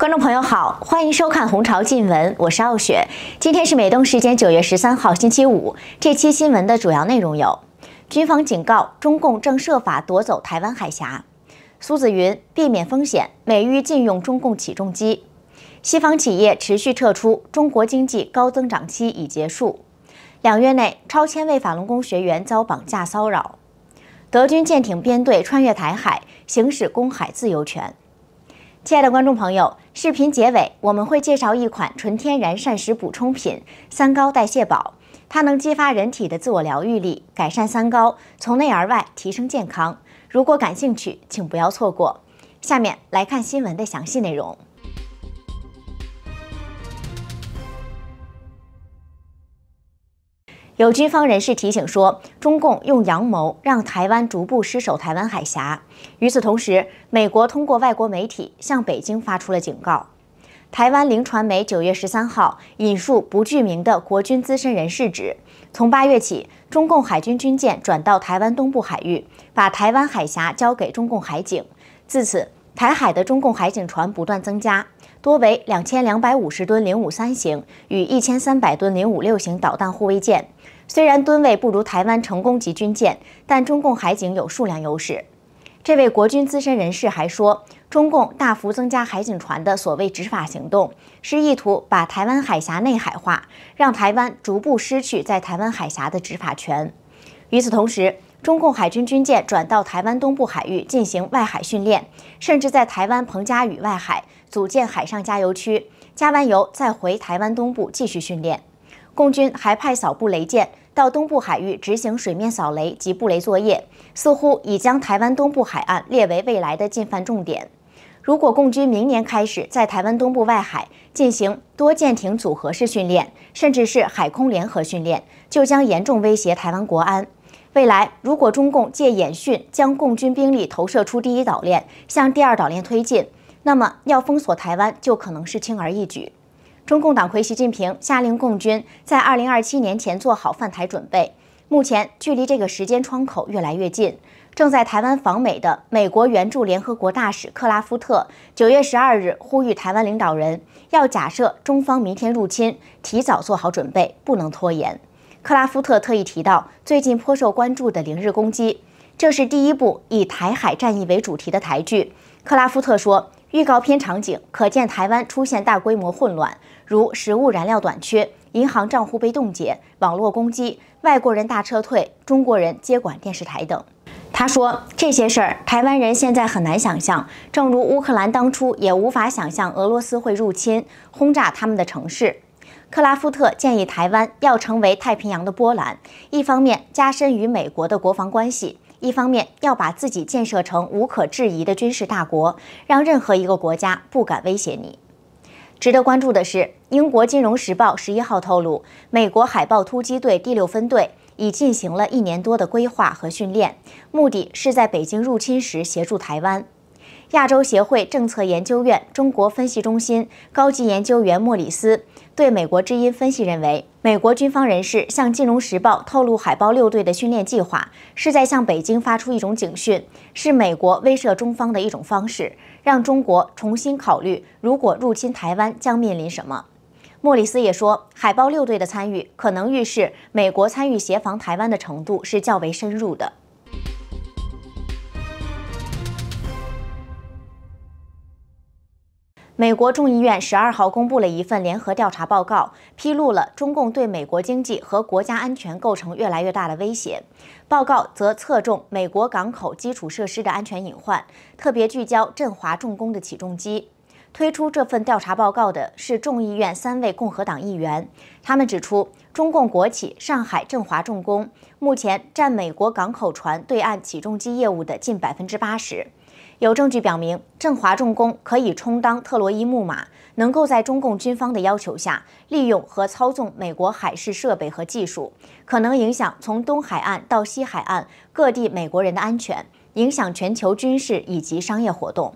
观众朋友好，欢迎收看《红潮新闻》，我是傲雪。今天是美东时间九月十三号星期五。这期新闻的主要内容有：军方警告中共正设法夺走台湾海峡；苏子云避免风险，美予禁用中共起重机；西方企业持续撤出，中国经济高增长期已结束；两月内超千位法轮功学员遭绑架骚扰；德军舰艇编队穿越台海，行使公海自由权。亲爱的观众朋友，视频结尾我们会介绍一款纯天然膳食补充品——三高代谢宝，它能激发人体的自我疗愈力，改善三高，从内而外提升健康。如果感兴趣，请不要错过。下面来看新闻的详细内容。有军方人士提醒说，中共用阳谋让台湾逐步失守台湾海峡。与此同时，美国通过外国媒体向北京发出了警告。台湾零传媒九月十三号引述不具名的国军资深人士指，从八月起，中共海军军舰转到台湾东部海域，把台湾海峡交给中共海警。自此，台海的中共海警船不断增加，多为两千两百五十吨零五三型与一千三百吨零五六型导弹护卫舰。虽然吨位不如台湾成功级军舰，但中共海警有数量优势。这位国军资深人士还说，中共大幅增加海警船的所谓执法行动，是意图把台湾海峡内海化，让台湾逐步失去在台湾海峡的执法权。与此同时，中共海军军舰转到台湾东部海域进行外海训练，甚至在台湾彭佳屿外海组建海上加油区，加完油再回台湾东部继续训练。共军还派扫布雷舰。到东部海域执行水面扫雷及布雷作业，似乎已将台湾东部海岸列为未来的进犯重点。如果共军明年开始在台湾东部外海进行多舰艇组合式训练，甚至是海空联合训练，就将严重威胁台湾国安。未来，如果中共借演训将共军兵力投射出第一岛链，向第二岛链推进，那么要封锁台湾就可能是轻而易举。中共党魁习近平下令共军在二零二七年前做好犯台准备。目前距离这个时间窗口越来越近。正在台湾访美的美国援助联合国大使克拉夫特九月十二日呼吁台湾领导人要假设中方明天入侵，提早做好准备，不能拖延。克拉夫特特意提到最近颇受关注的零日攻击，这是第一部以台海战役为主题的台剧。克拉夫特说，预告片场景可见台湾出现大规模混乱。如食物燃料短缺、银行账户被冻结、网络攻击、外国人大撤退、中国人接管电视台等。他说：“这些事儿，台湾人现在很难想象，正如乌克兰当初也无法想象俄罗斯会入侵、轰炸他们的城市。”克拉夫特建议台湾要成为太平洋的波兰，一方面加深与美国的国防关系，一方面要把自己建设成无可置疑的军事大国，让任何一个国家不敢威胁你。值得关注的是，英国《金融时报》十一号透露，美国海豹突击队第六分队已进行了一年多的规划和训练，目的是在北京入侵时协助台湾。亚洲协会政策研究院中国分析中心高级研究员莫里斯对美国之音分析认为，美国军方人士向《金融时报》透露海豹六队的训练计划，是在向北京发出一种警讯，是美国威慑中方的一种方式。让中国重新考虑，如果入侵台湾将面临什么。莫里斯也说，海豹六队的参与可能预示美国参与协防台湾的程度是较为深入的。美国众议院十二号公布了一份联合调查报告，披露了中共对美国经济和国家安全构成越来越大的威胁。报告则侧重美国港口基础设施的安全隐患，特别聚焦振华重工的起重机。推出这份调查报告的是众议院三位共和党议员，他们指出，中共国企上海振华重工目前占美国港口船对岸起重机业务的近百分之八十。有证据表明，振华重工可以充当特洛伊木马，能够在中共军方的要求下利用和操纵美国海事设备和技术，可能影响从东海岸到西海岸各地美国人的安全，影响全球军事以及商业活动。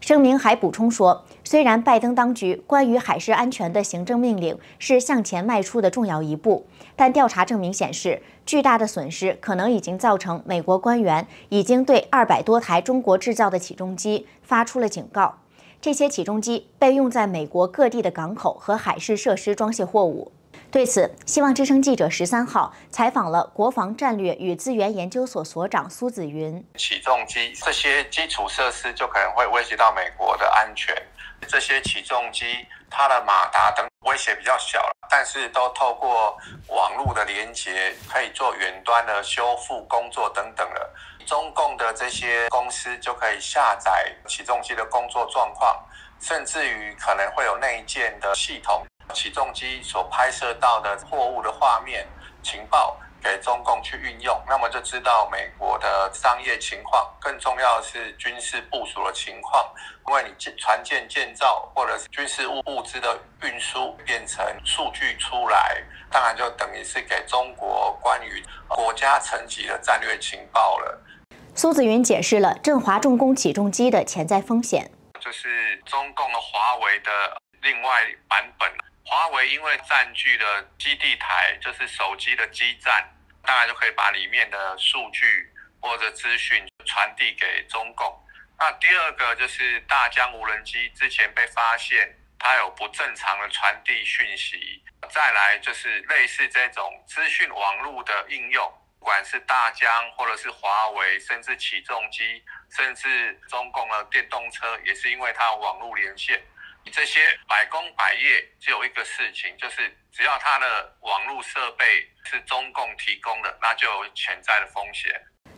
声明还补充说，虽然拜登当局关于海事安全的行政命令是向前迈出的重要一步，但调查证明显示，巨大的损失可能已经造成美国官员已经对二百多台中国制造的起重机发出了警告。这些起重机被用在美国各地的港口和海事设施装卸货物。对此，希望之声记者十三号采访了国防战略与资源研究所所长苏子云。起重机这些基础设施就可能会威胁到美国的安全。这些起重机它的马达等威胁比较小，但是都透过网络的连接，可以做远端的修复工作等等的。中共的这些公司就可以下载起重机的工作状况，甚至于可能会有内建的系统。起重机所拍摄到的货物的画面情报给中共去运用，那么就知道美国的商业情况，更重要的是军事部署的情况。因为你建船舰建造或者是军事物物资的运输变成数据出来，当然就等于是给中国关于国家层级的战略情报了。苏子云解释了振华重工起重机的潜在风险，就是中共的华为的另外版本。华为因为占据了基地台，就是手机的基站，当然就可以把里面的数据或者资讯传递给中共。那第二个就是大疆无人机之前被发现它有不正常的传递讯息。再来就是类似这种资讯网络的应用，不管是大疆或者是华为，甚至起重机，甚至中共的电动车，也是因为它网络连线。这些百工百业只有一个事情，就是只要它的网络设备是中共提供的，那就有潜在的风险。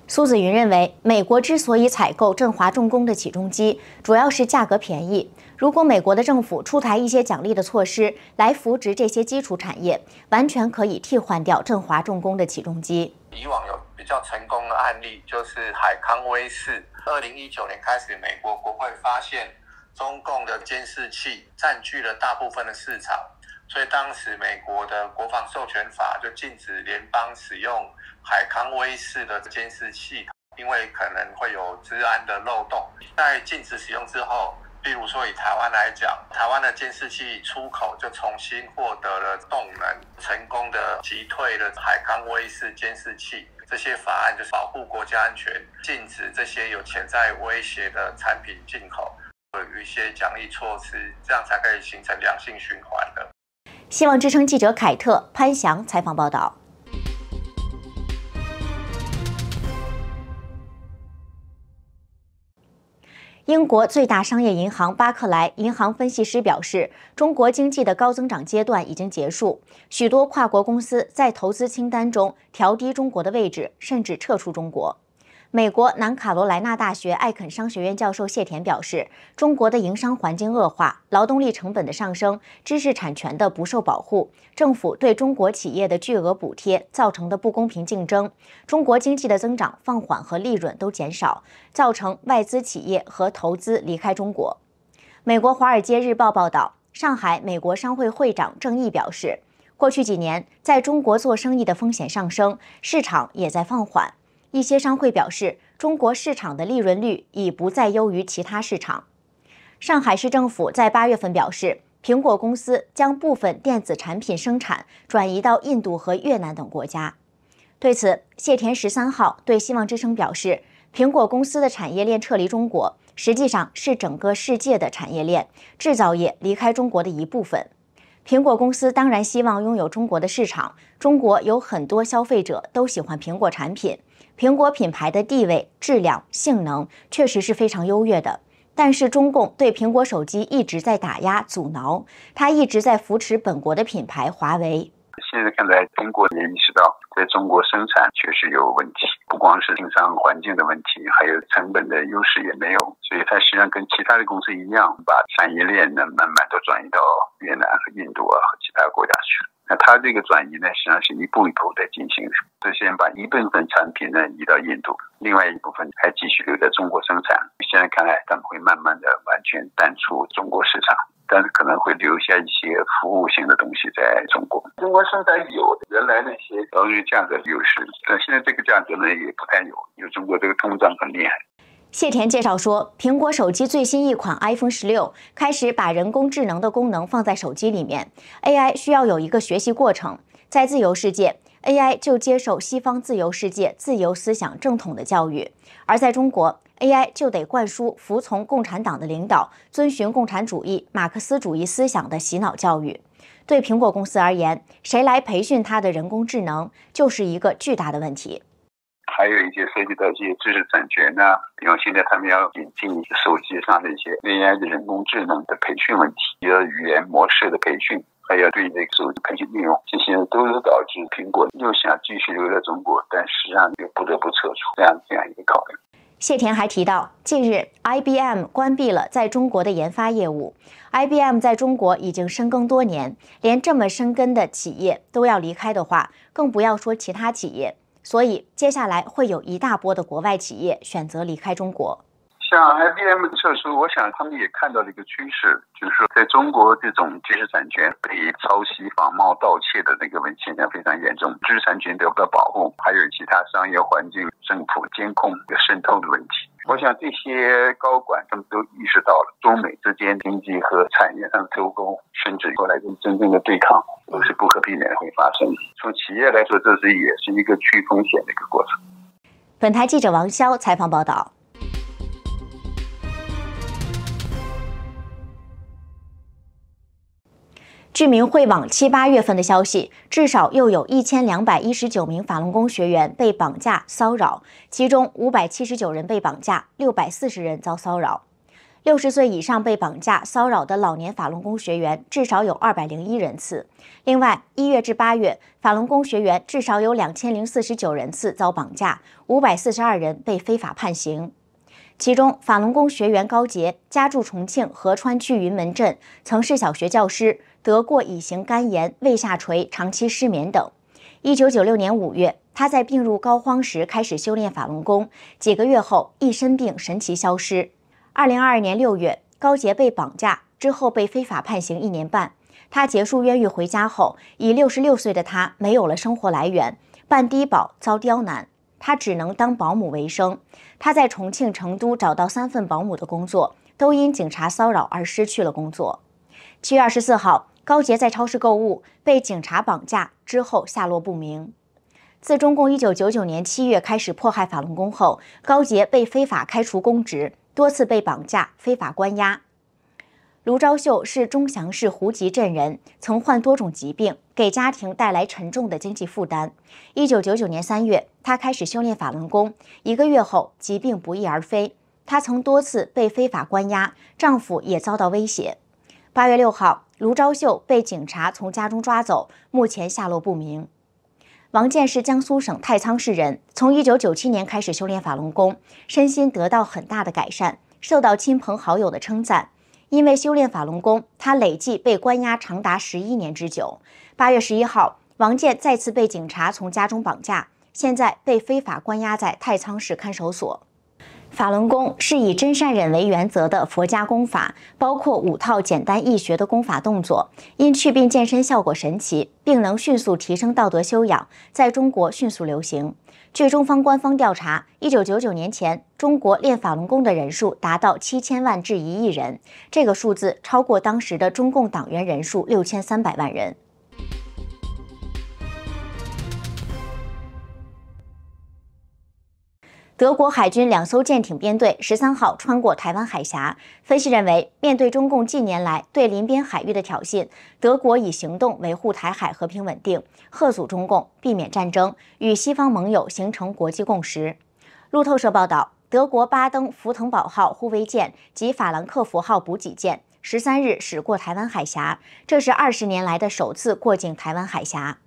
苏子云认为，美国之所以采购振华重工的起重机，主要是价格便宜。如果美国的政府出台一些奖励的措施来扶植这些基础产业，完全可以替换掉振华重工的起重机。以往有比较成功的案例，就是海康威视。二零一九年开始，美国国会发现。中共的监视器占据了大部分的市场，所以当时美国的国防授权法就禁止联邦使用海康威视的监视器，因为可能会有治安的漏洞。在禁止使用之后，比如说以台湾来讲，台湾的监视器出口就重新获得了动能，成功的击退了海康威视监视器。这些法案就是保护国家安全，禁止这些有潜在威胁的产品进口。有一些奖励措施，这样才可以形成良性循环的。希望之声记者凯特潘翔采访报道。英国最大商业银行巴克莱银行分析师表示，中国经济的高增长阶段已经结束，许多跨国公司在投资清单中调低中国的位置，甚至撤出中国。美国南卡罗来纳大学艾肯商学院教授谢田表示，中国的营商环境恶化，劳动力成本的上升，知识产权的不受保护，政府对中国企业的巨额补贴造成的不公平竞争，中国经济的增长放缓和利润都减少，造成外资企业和投资离开中国。美国《华尔街日报》报道，上海美国商会会长郑毅表示，过去几年在中国做生意的风险上升，市场也在放缓。一些商会表示，中国市场的利润率已不再优于其他市场。上海市政府在八月份表示，苹果公司将部分电子产品生产转移到印度和越南等国家。对此，谢田十三号对希望之声表示，苹果公司的产业链撤离中国，实际上是整个世界的产业链制造业离开中国的一部分。苹果公司当然希望拥有中国的市场，中国有很多消费者都喜欢苹果产品。苹果品牌的地位、质量、性能确实是非常优越的，但是中共对苹果手机一直在打压、阻挠，它一直在扶持本国的品牌华为。现在看来，苹果也意识到在中国生产确实有问题，不光是经商环境的问题，还有成本的优势也没有，所以它实际上跟其他的公司一样，把产业链呢慢慢都转移到越南和印度啊和其他国家去了。那它这个转移呢，实际上是一步一步在进行。首先把一部分产品呢移到印度，另外一部分还继续留在中国生产。现在看来，他们会慢慢的完全淡出中国市场，但是可能会留下一些服务性的东西在中国。中国生产有原来那些劳动力价格优势，但现在这个价格呢也不太有，因为中国这个通胀很厉害。谢田介绍说，苹果手机最新一款 iPhone 十六开始把人工智能的功能放在手机里面。AI 需要有一个学习过程，在自由世界，AI 就接受西方自由世界自由思想正统的教育；而在中国 AI 就得灌输服从共产党的领导、遵循共产主义、马克思主义思想的洗脑教育。对苹果公司而言，谁来培训它的人工智能，就是一个巨大的问题。还有一些涉及到一些知识产权呐，比方现在他们要引进手机上的一些 AI 的人工智能的培训问题，有语言模式的培训，还要对这个手机培训内容，这些都是导致苹果又想继续留在中国，但实际上又不得不撤出这样这样一个考虑。谢田还提到，近日 IBM 关闭了在中国的研发业务。IBM 在中国已经深耕多年，连这么深耕的企业都要离开的话，更不要说其他企业。所以，接下来会有一大波的国外企业选择离开中国。像 IBM 撤出，我想他们也看到了一个趋势，就是说，在中国这种知识产权被抄袭、仿冒、盗窃的那个问现象非常严重，知识产权得不到保护，还有其他商业环境、政府监控、渗透的问题。我想这些高管他们都意识到了，中美之间经济和产业上的脱钩，甚至后来跟真正的对抗，都是不可避免会发生。从企业来说，这是也是一个去风险的一个过程。本台记者王潇采访报道。据明汇网七八月份的消息，至少又有一千两百一十九名法轮功学员被绑架骚扰，其中五百七十九人被绑架，六百四十人遭骚扰。六十岁以上被绑架骚扰的老年法轮功学员至少有二百零一人次。另外，一月至八月，法轮功学员至少有两千零四十九人次遭绑架，五百四十二人被非法判刑。其中，法轮功学员高杰家住重庆合川区云门镇，曾是小学教师。得过乙型肝炎、胃下垂、长期失眠等。一九九六年五月，他在病入膏肓时开始修炼法轮功，几个月后一身病神奇消失。二零二二年六月，高杰被绑架之后被非法判刑一年半。他结束冤狱回家后，以六十六岁的他没有了生活来源，办低保遭刁难，他只能当保姆为生。他在重庆、成都找到三份保姆的工作，都因警察骚扰而失去了工作。七月二十四号。高杰在超市购物被警察绑架之后下落不明。自中共一九九九年七月开始迫害法轮功后，高杰被非法开除公职，多次被绑架、非法关押。卢昭秀是钟祥市胡集镇人，曾患多种疾病，给家庭带来沉重的经济负担。一九九九年三月，她开始修炼法轮功，一个月后疾病不翼而飞。她曾多次被非法关押，丈夫也遭到威胁。八月六号。卢昭秀被警察从家中抓走，目前下落不明。王健是江苏省太仓市人，从1997年开始修炼法轮功，身心得到很大的改善，受到亲朋好友的称赞。因为修炼法轮功，他累计被关押长达十一年之久。八月十一号，王健再次被警察从家中绑架，现在被非法关押在太仓市看守所。法轮功是以真善忍为原则的佛家功法，包括五套简单易学的功法动作，因祛病健身效果神奇，并能迅速提升道德修养，在中国迅速流行。据中方官方调查，一九九九年前，中国练法轮功的人数达到七千万至一亿人，这个数字超过当时的中共党员人数六千三百万人。德国海军两艘舰艇编队十三号穿过台湾海峡。分析认为，面对中共近年来对临边海域的挑衅，德国以行动维护台海和平稳定，贺阻中共，避免战争，与西方盟友形成国际共识。路透社报道，德国巴登福腾堡号护卫舰及法兰克福号补给舰十三日驶过台湾海峡，这是二十年来的首次过境台湾海峡。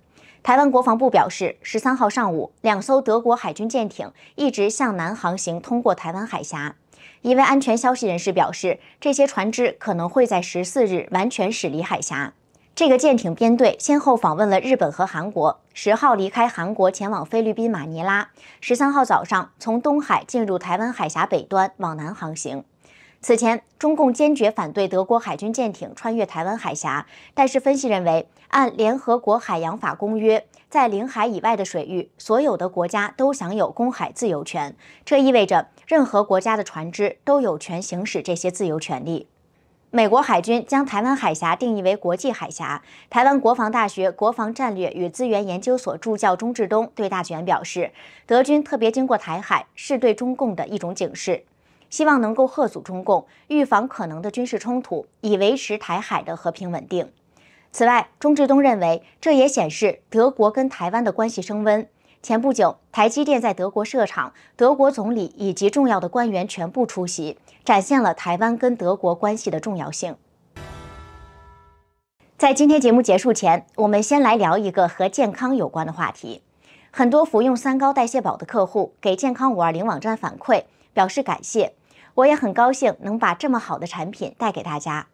台湾国防部表示，十三号上午，两艘德国海军舰艇一直向南航行，通过台湾海峡。一位安全消息人士表示，这些船只可能会在十四日完全驶离海峡。这个舰艇编队先后访问了日本和韩国，十号离开韩国前往菲律宾马尼拉，十三号早上从东海进入台湾海峡北端往南航行。此前，中共坚决反对德国海军舰艇穿越台湾海峡，但是分析认为，按联合国海洋法公约，在领海以外的水域，所有的国家都享有公海自由权。这意味着任何国家的船只都有权行使这些自由权利。美国海军将台湾海峡定义为国际海峡。台湾国防大学国防战略与资源研究所助教钟志东对大选表示，德军特别经过台海，是对中共的一种警示。希望能够贺阻中共，预防可能的军事冲突，以维持台海的和平稳定。此外，钟志东认为，这也显示德国跟台湾的关系升温。前不久，台积电在德国设厂，德国总理以及重要的官员全部出席，展现了台湾跟德国关系的重要性。在今天节目结束前，我们先来聊一个和健康有关的话题。很多服用三高代谢宝的客户给健康五二零网站反馈，表示感谢。我也很高兴能把这么好的产品带给大家。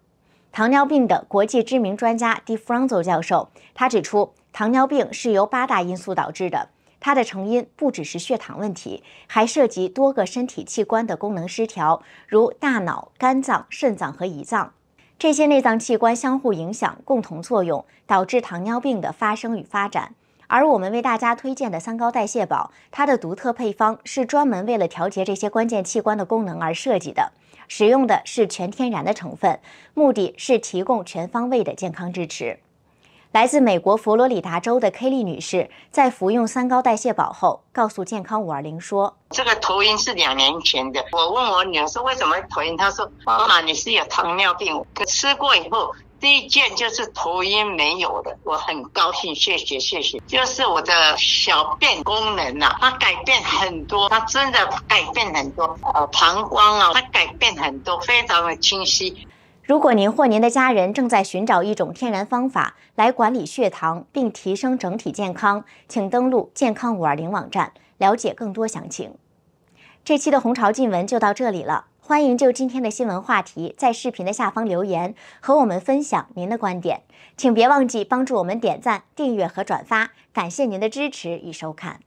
糖尿病的国际知名专家 d f r a n z o 教授，他指出，糖尿病是由八大因素导致的，它的成因不只是血糖问题，还涉及多个身体器官的功能失调，如大脑、肝脏、肾脏和胰脏，这些内脏器官相互影响，共同作用，导致糖尿病的发生与发展。而我们为大家推荐的三高代谢宝，它的独特配方是专门为了调节这些关键器官的功能而设计的。使用的是全天然的成分，目的是提供全方位的健康支持。来自美国佛罗里达州的 Kelly 女士在服用三高代谢宝后，告诉健康五二零说：“这个头晕是两年前的。我问我女儿说为什么头晕，她说妈妈你是有糖尿病，可吃过以后。”第一件就是头晕没有的，我很高兴，谢谢谢谢。就是我的小便功能呐，它改变很多，它真的改变很多。呃，膀胱啊，它改变很多，非常的清晰。如果您或您的家人正在寻找一种天然方法来管理血糖并提升整体健康，请登录健康五二零网站了解更多详情。这期的红潮进闻就到这里了。欢迎就今天的新闻话题在视频的下方留言，和我们分享您的观点。请别忘记帮助我们点赞、订阅和转发，感谢您的支持与收看。